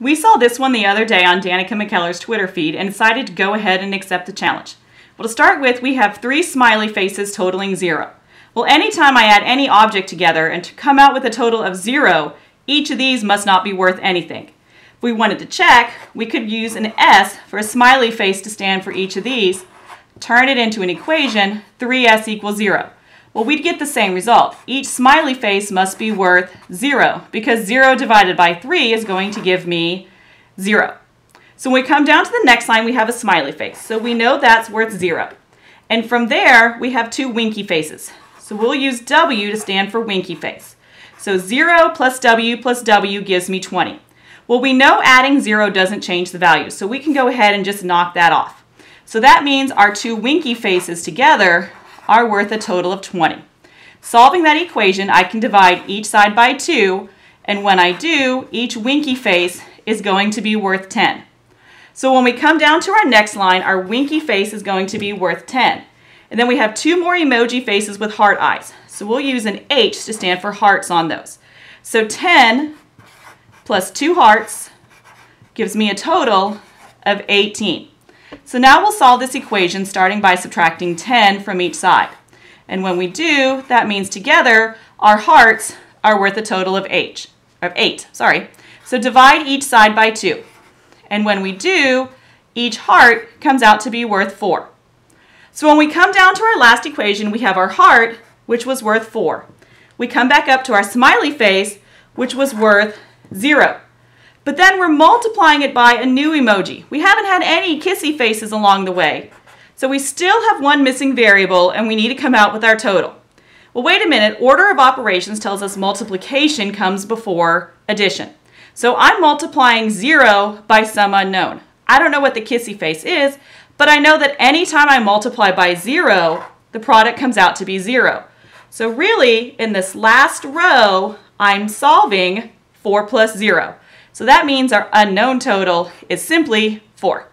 We saw this one the other day on Danica McKellar's Twitter feed and decided to go ahead and accept the challenge. Well, to start with, we have three smiley faces totaling zero. Well, anytime I add any object together and to come out with a total of zero, each of these must not be worth anything. If we wanted to check, we could use an S for a smiley face to stand for each of these, turn it into an equation, 3S equals zero. Well, we'd get the same result. Each smiley face must be worth 0 because 0 divided by 3 is going to give me 0. So when we come down to the next line, we have a smiley face. So we know that's worth 0. And from there, we have two winky faces. So we'll use W to stand for winky face. So 0 plus W plus W gives me 20. Well, we know adding 0 doesn't change the value, so we can go ahead and just knock that off. So that means our two winky faces together are worth a total of 20. Solving that equation, I can divide each side by 2, and when I do, each winky face is going to be worth 10. So when we come down to our next line, our winky face is going to be worth 10. And then we have two more emoji faces with heart eyes. So we'll use an H to stand for hearts on those. So 10 plus two hearts gives me a total of 18. So now we'll solve this equation starting by subtracting 10 from each side. And when we do, that means together our hearts are worth a total of 8. Of 8, sorry. So divide each side by 2. And when we do, each heart comes out to be worth 4. So when we come down to our last equation, we have our heart, which was worth 4. We come back up to our smiley face, which was worth 0. But then we're multiplying it by a new emoji. We haven't had any kissy faces along the way. So we still have one missing variable and we need to come out with our total. Well, wait a minute. Order of operations tells us multiplication comes before addition. So I'm multiplying 0 by some unknown. I don't know what the kissy face is, but I know that anytime I multiply by 0, the product comes out to be 0. So really, in this last row, I'm solving 4 plus 0. So that means our unknown total is simply 4.